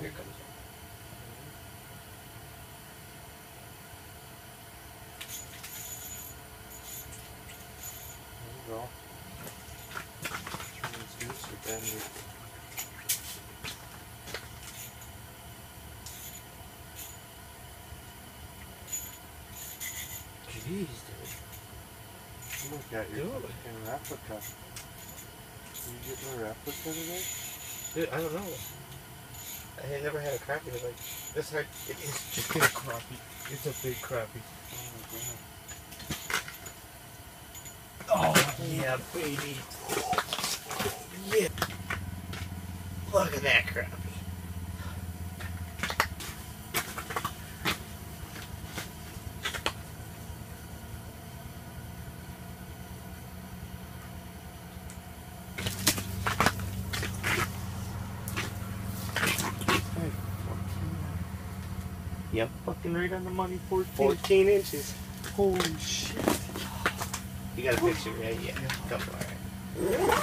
Here comes one. There you go. Then you Jeez, dude. Look at your Dude. replica. Are you getting a replica today? Dude, I don't know. I had never had a crappie like this. Hard. It is just a crappie. It's a big crappie. Oh. Oh yeah, baby. Yeah. Look at that crappie. Yep. Fucking right on the money, 14. 14 inches. Holy shit. You got a picture, right? Yeah. yeah. Come on,